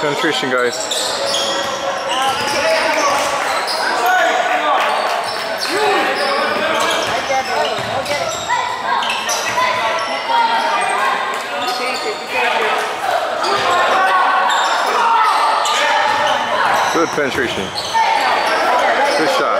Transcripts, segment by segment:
penetration, guys. Good penetration. Good shot.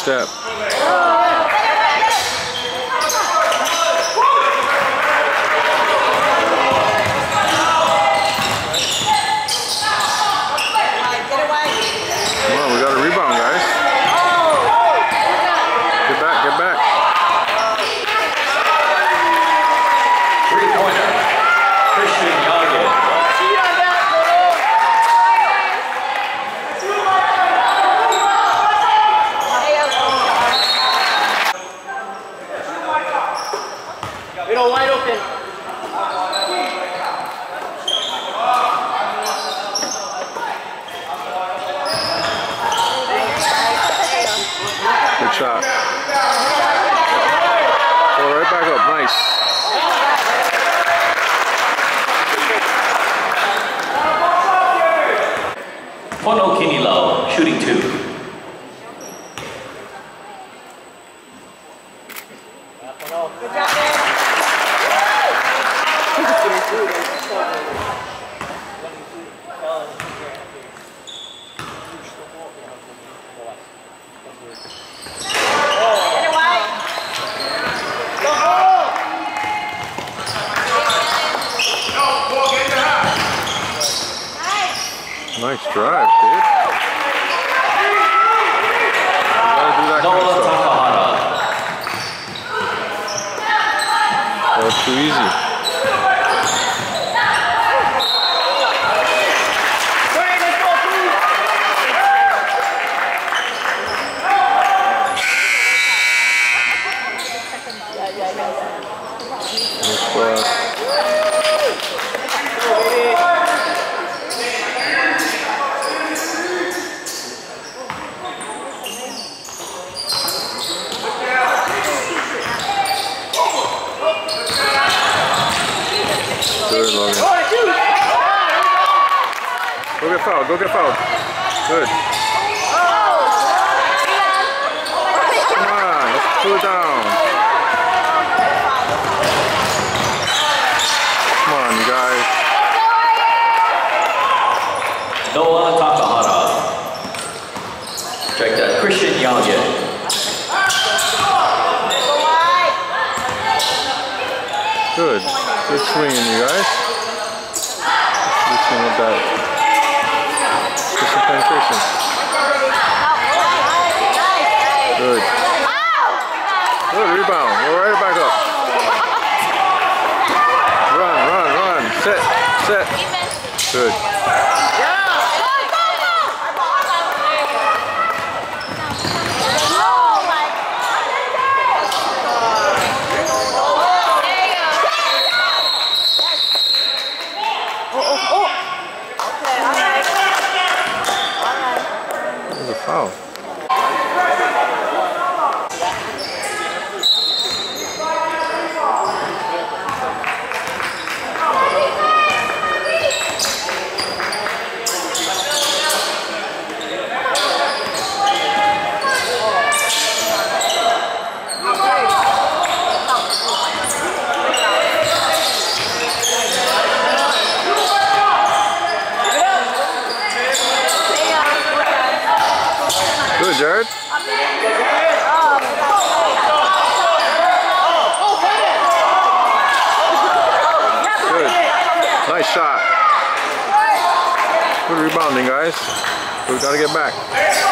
step. shooting too. Go right back up. Run, run, run. Sit, sit. Good. guys. We've got to get back.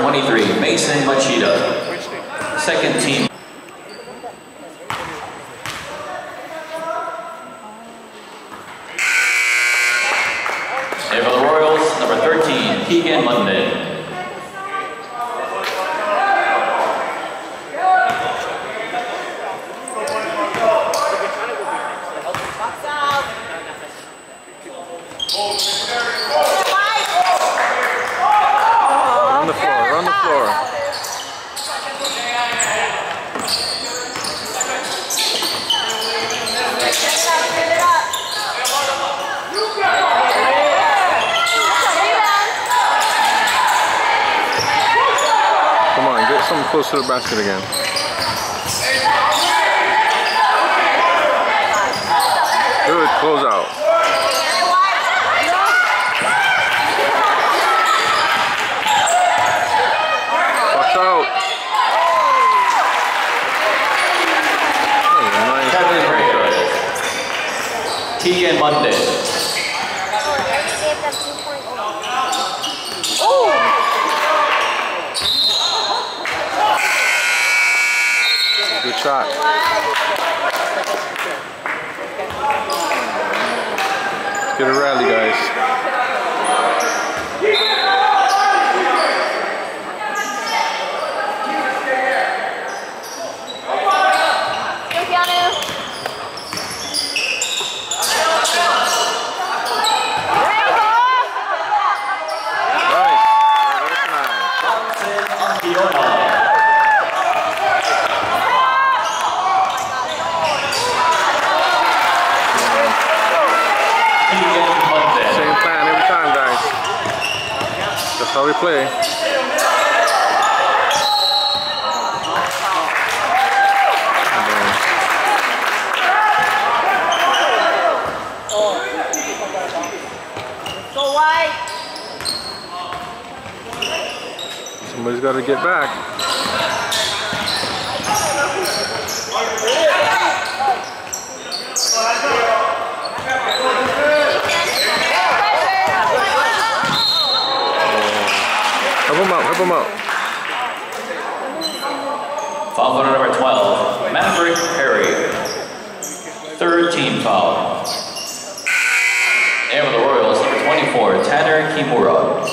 23, Mason Machida. Second team. That's how we play. Somebody's got to get back. them up. Foul corner number 12, Maverick Perry. Third team foul. And of the Royals, number 24, Tanner Kimura.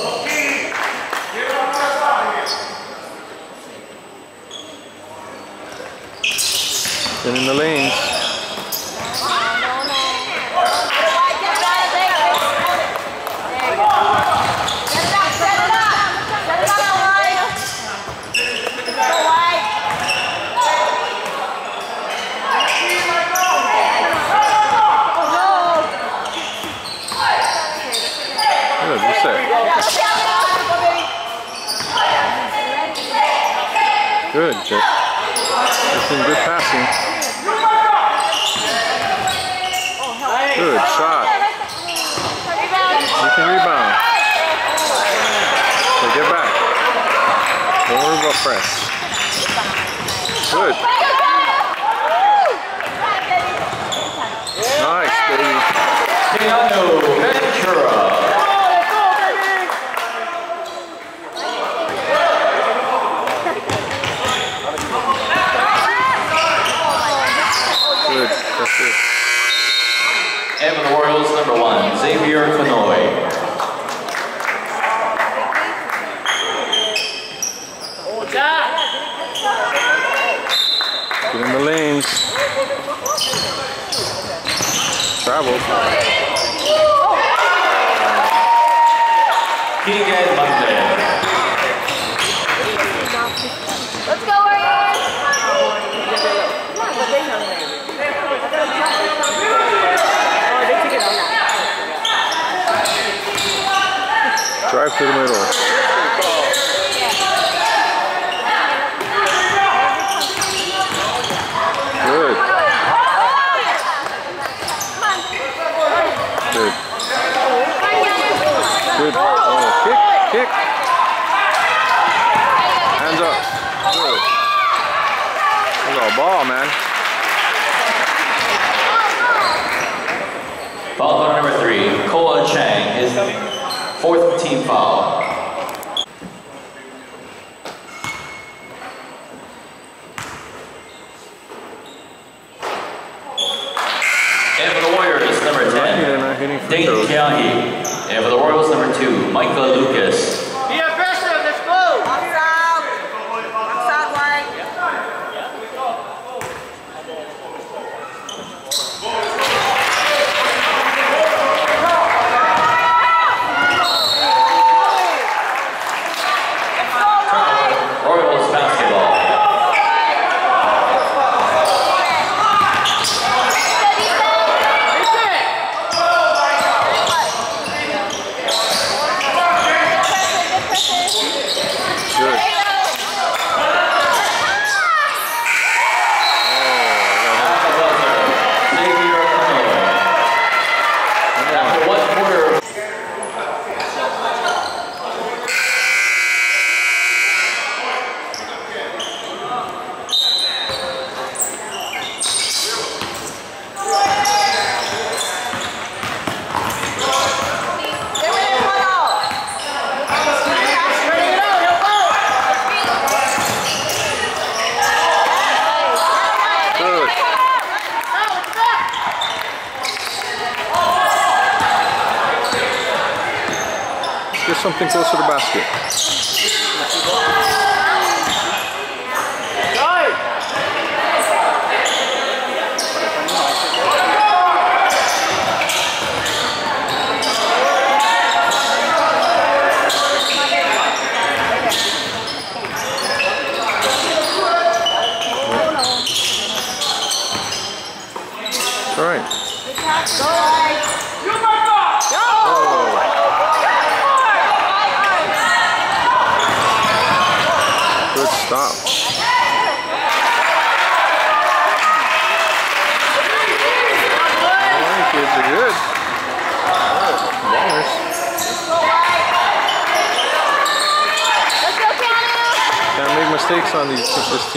Xavier Fenoy. Get in the lanes. Travel. man. Foul number, three, Koa Chang, is fourth team foul. And for the Warriors, number 10, Dane Kiahi.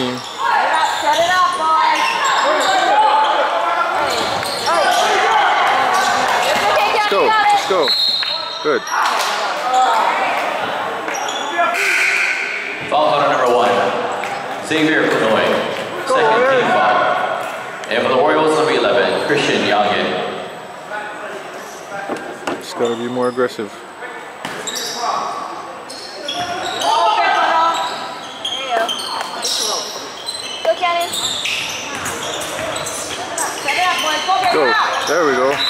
team. go. There we go.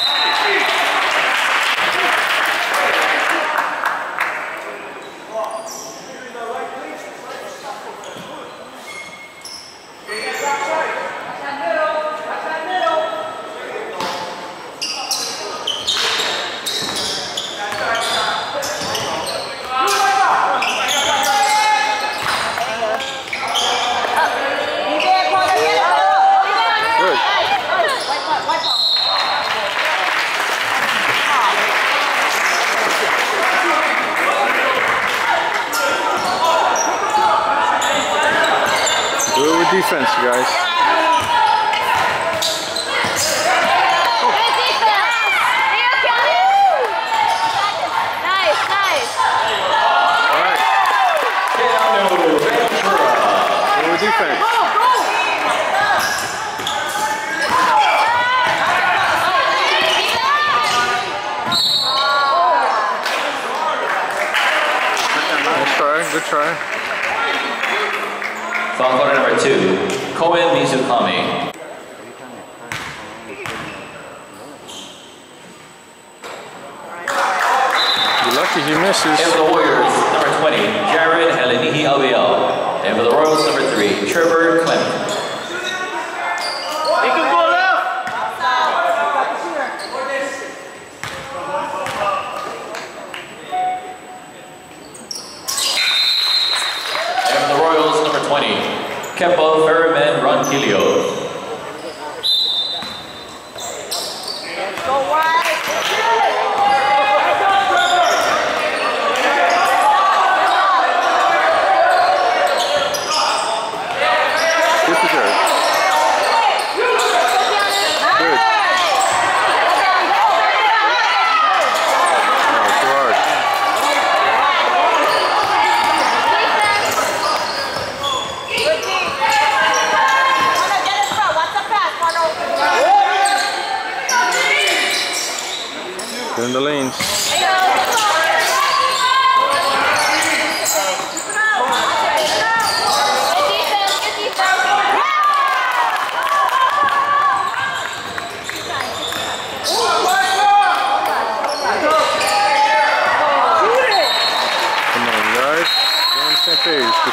to do.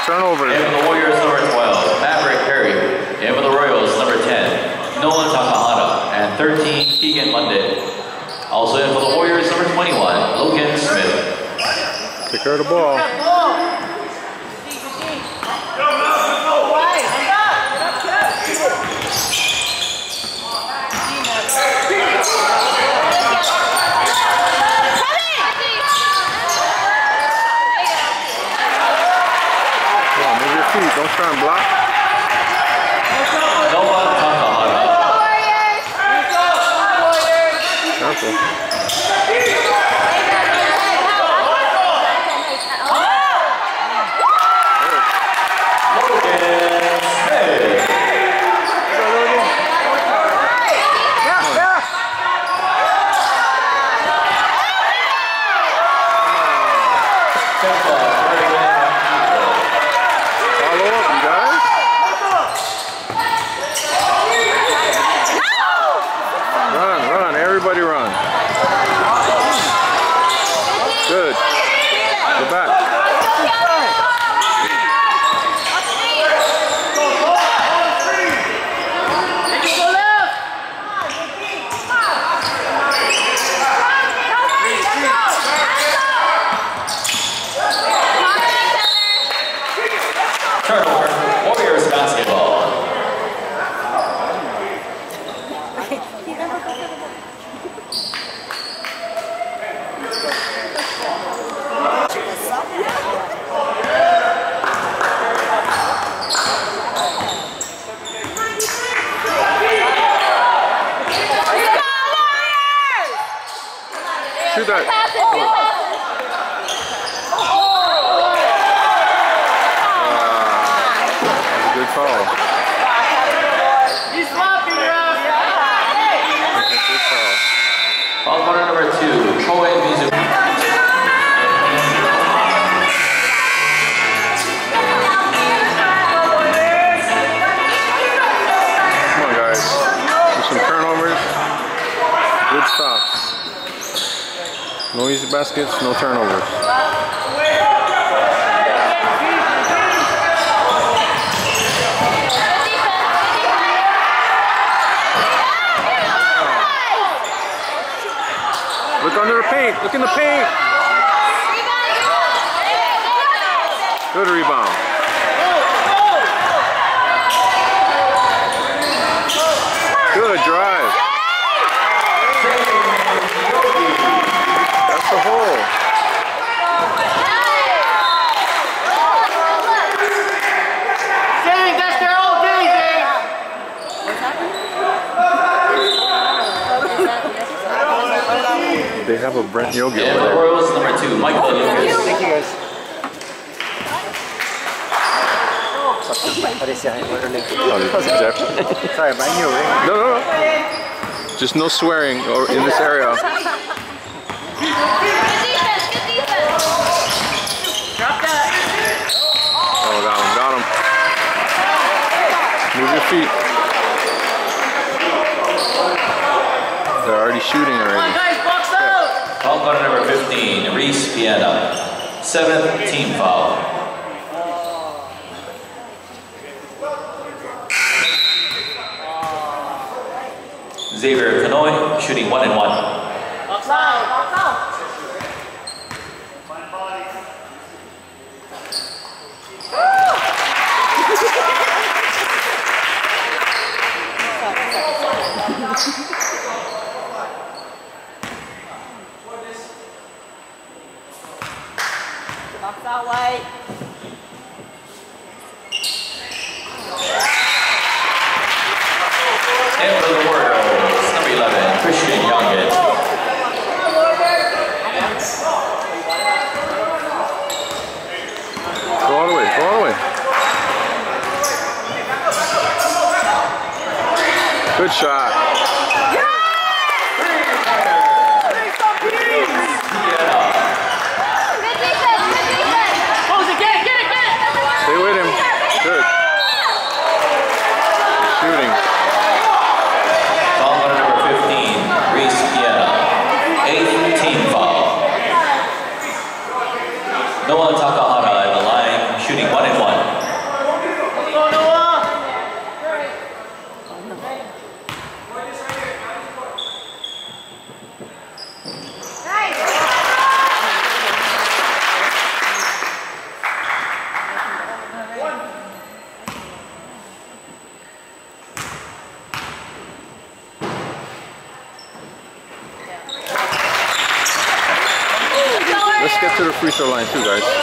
Turnover. In for the Warriors, number 12, Maverick Perry. In for the Royals, number 10, Nolan Takahata. And 13, Keegan Monday. Also in for the Warriors, number 21, Logan Smith. Take care of the ball. Thank you. Parecía oh, Sorry, but I knew it. Eh? No, no, no. Just no swearing or in this area. Oh, got him, got him. Move your feet. They're already shooting already. guys, box out! Foul number 15, Reese Piana. Seventh team foul. Xavier Kanoi shooting one and one. Box out white. Good shot. line too, guys.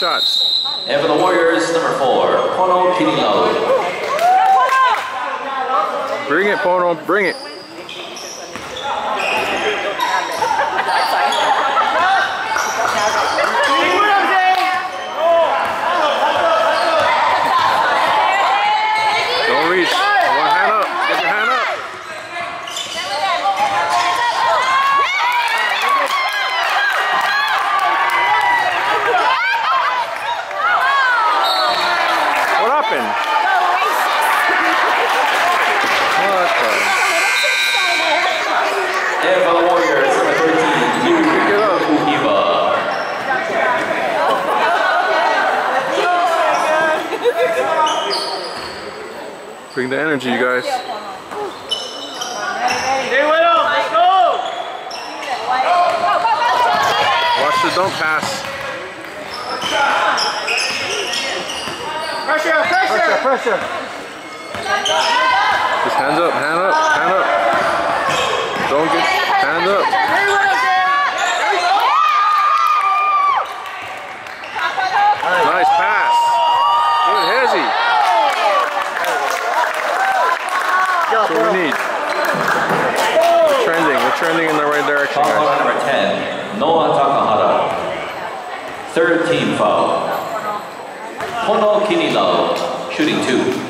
shots. And for the Warriors, number four, Pono Pinilo. Bring it, Pono, bring it. Noah Takahara. Third team foul. Hono Kinilao, shooting two.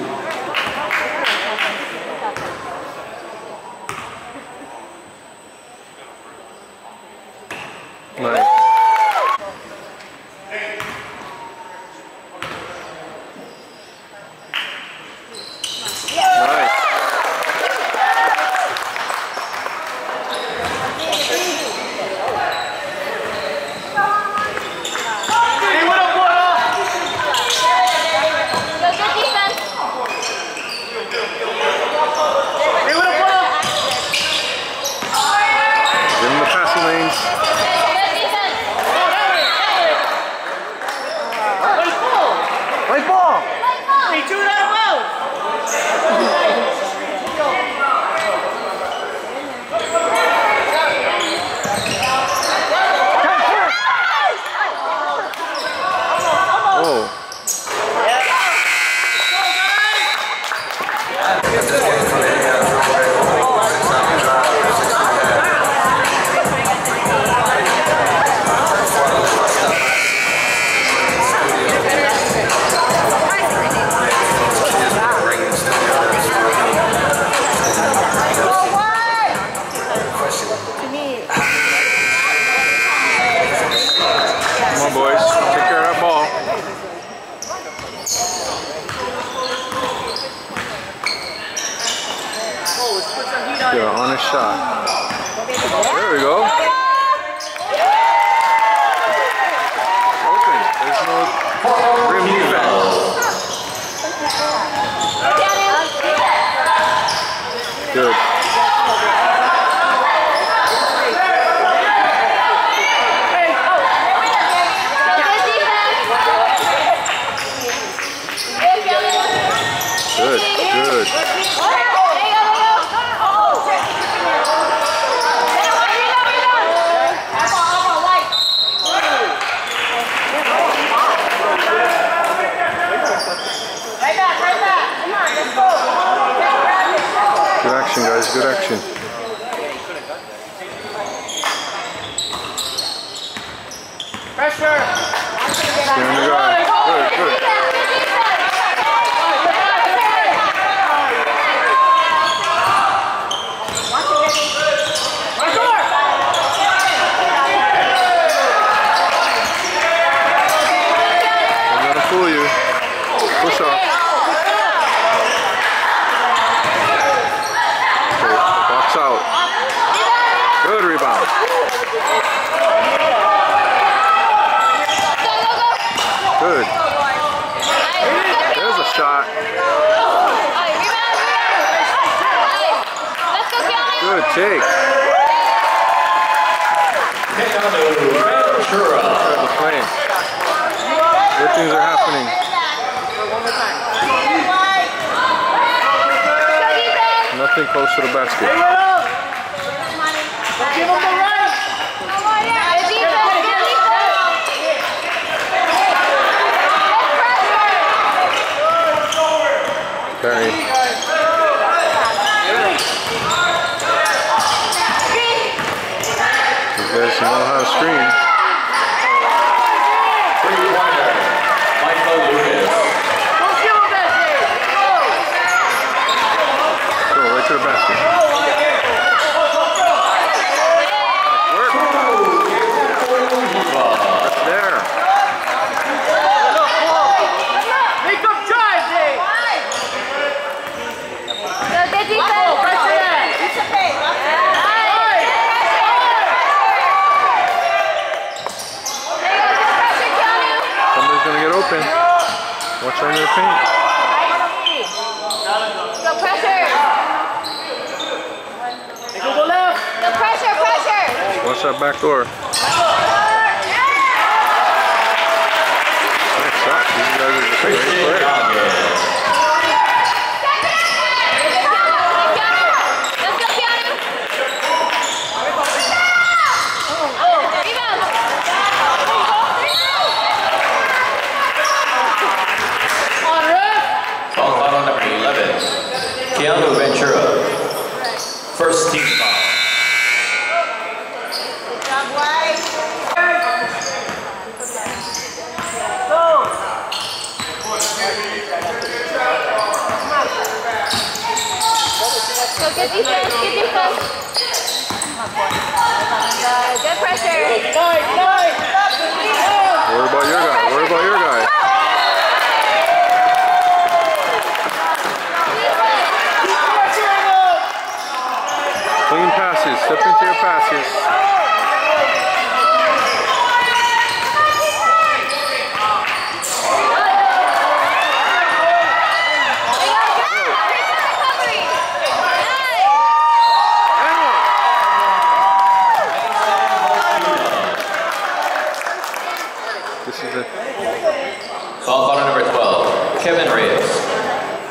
to the best.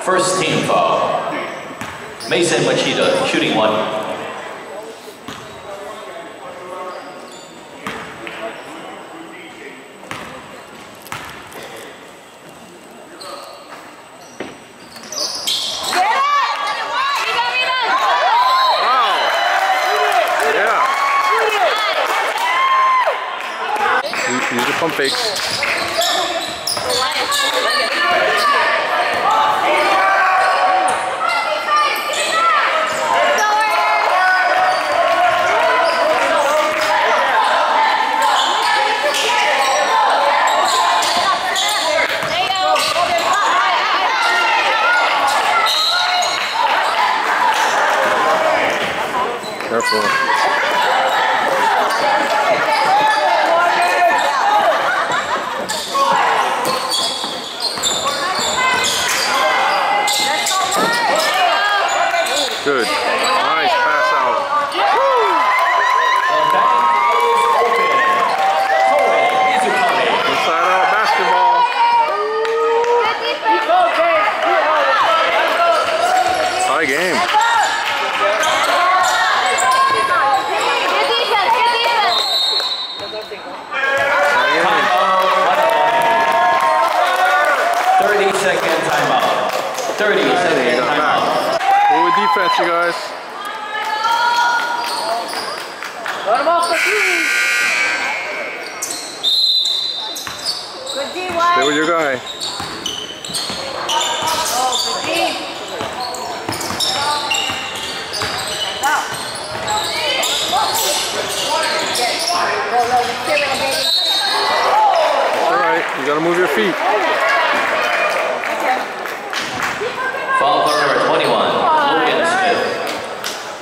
First team foul. Mason Machida, shooting one.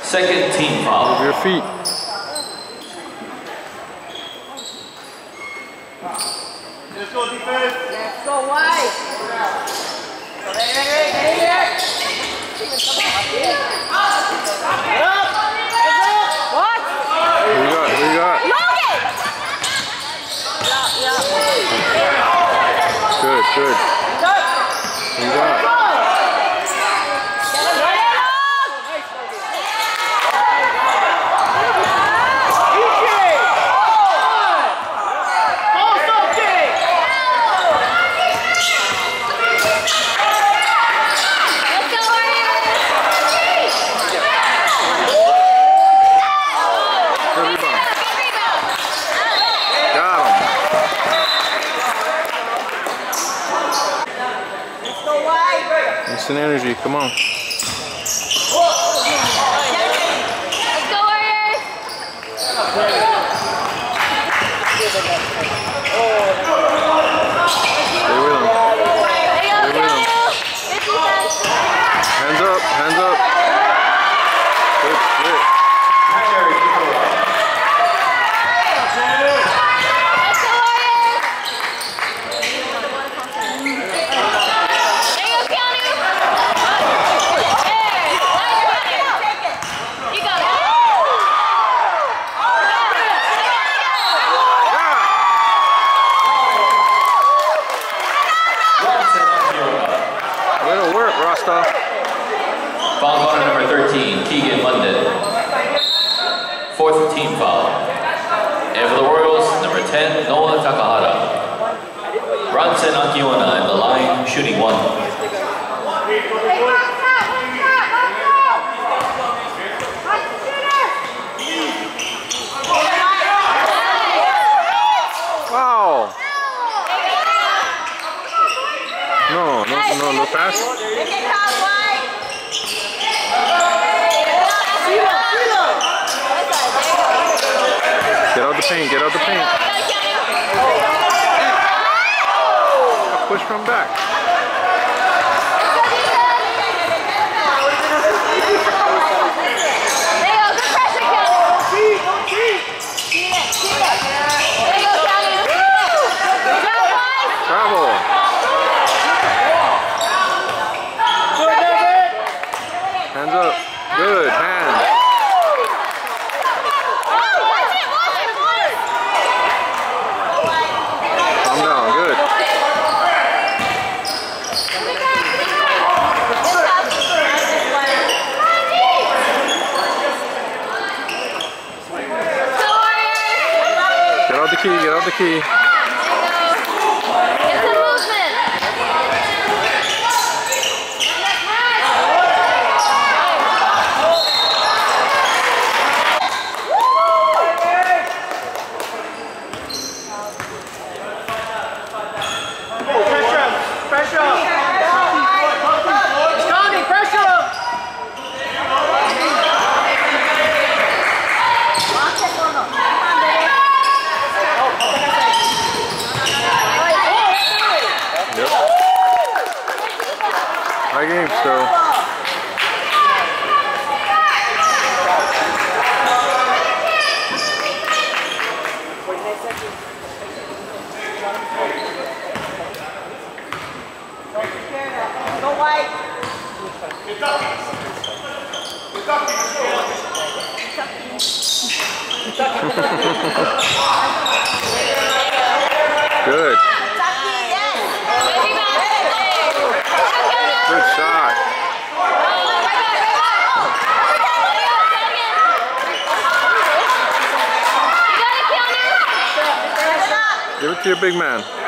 Second team foul. Move your feet. Let's go defense. Let's go wide. Hey, hey, hey, hey, hey. Up. What? Who you got? Who got? Logan! Good, good. come on. pass. Get out the paint, get out the paint. Push from back. Good. Good shot. Give it to your big man.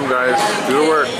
time, guys. Do the work.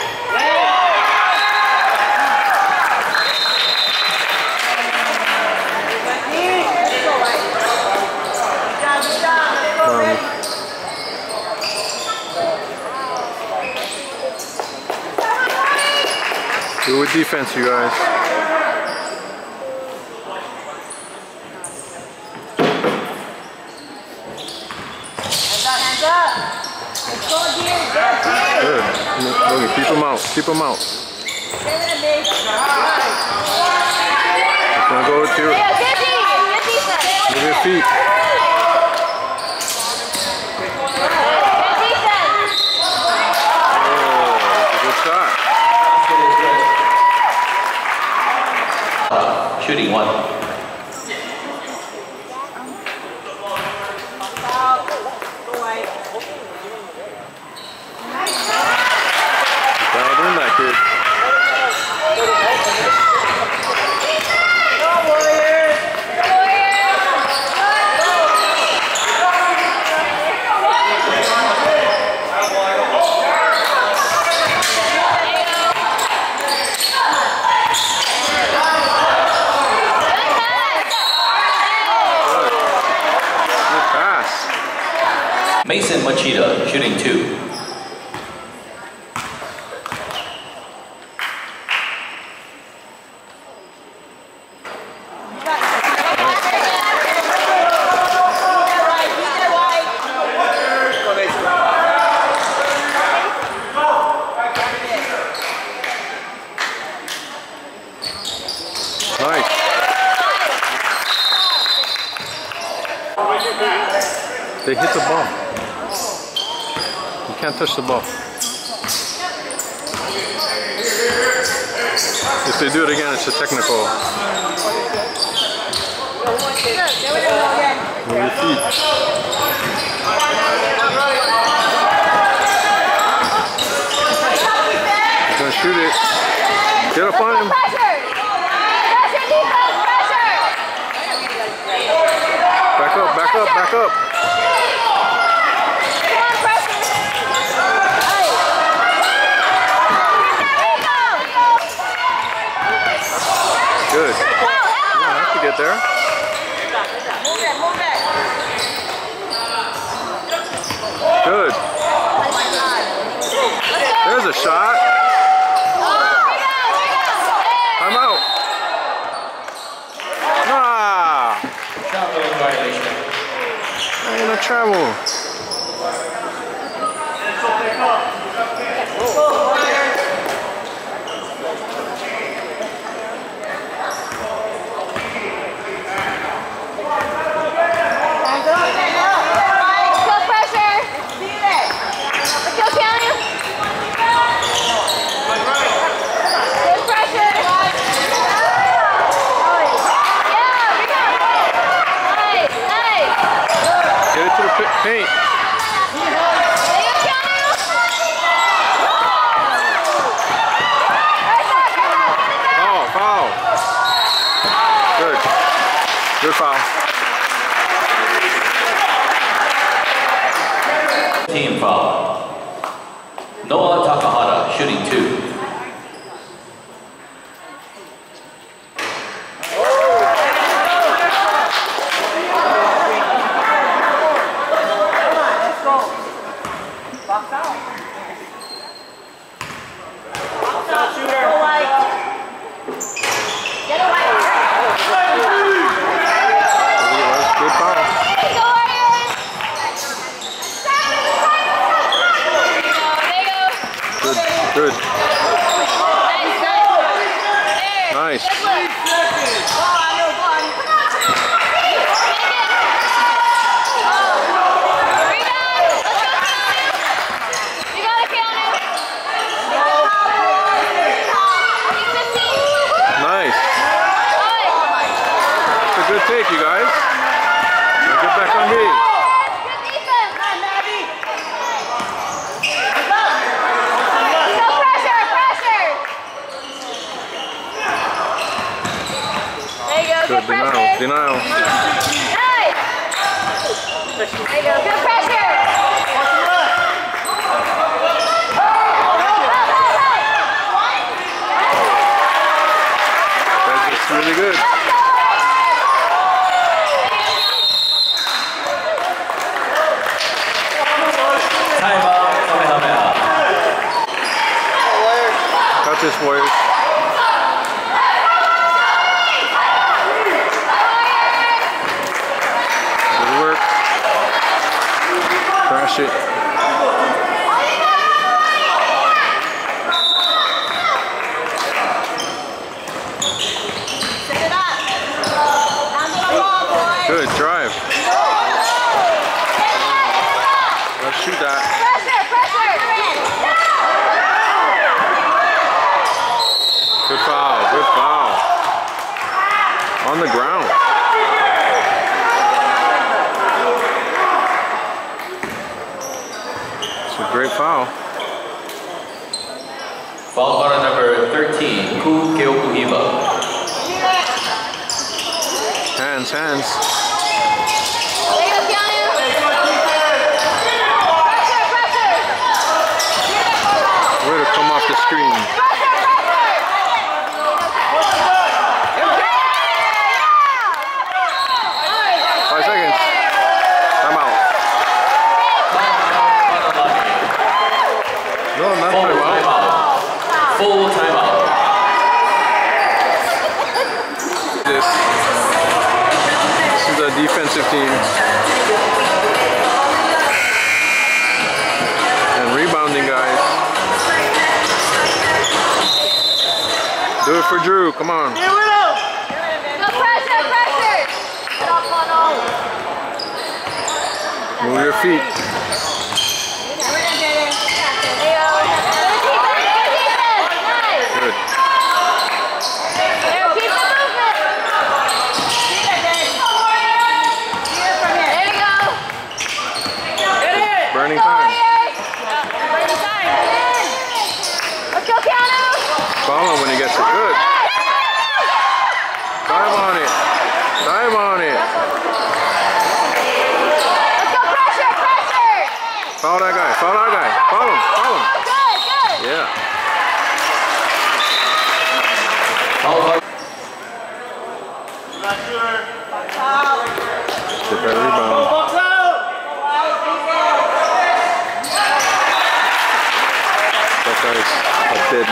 defense, you guys. Good. Look, keep them out. Keep them out. Just gonna go to your, move your feet. You can't touch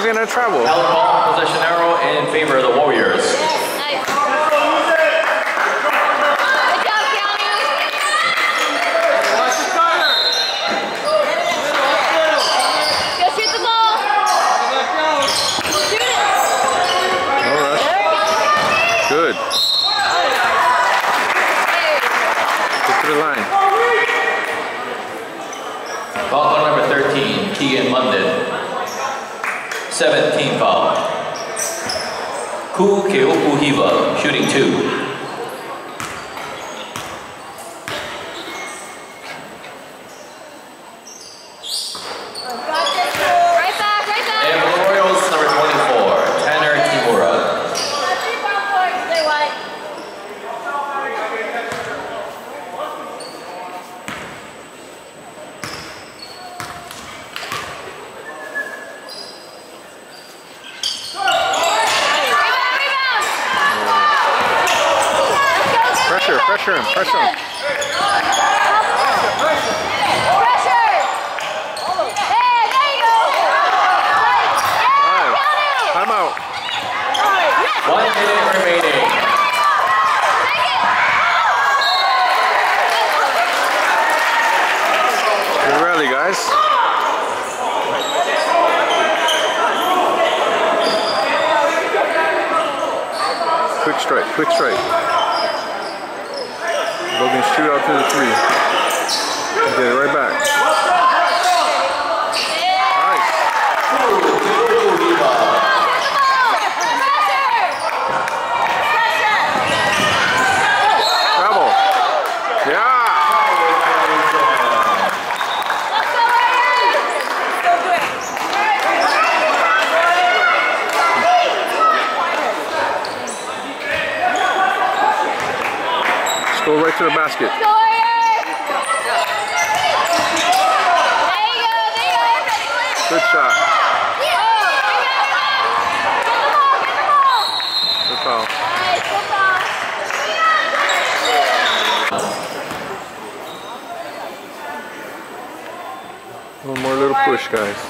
guys are going to travel. Position arrow in favor of the Warriors. 17 foul. Ku Keoku shooting two. push, guys.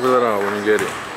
when you get it.